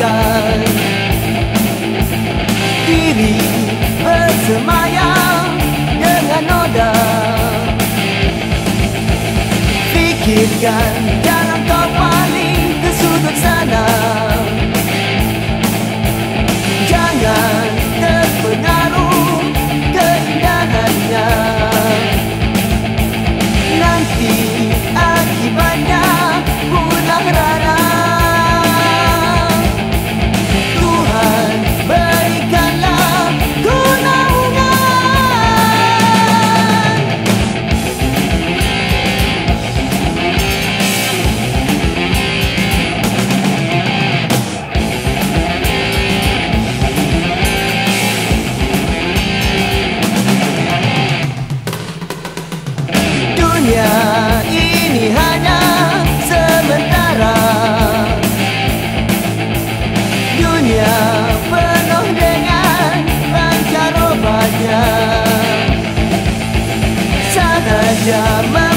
lepaskan Diri bersemayam dengan noda. Fikirkan jalan kau paling ke sudut sana llama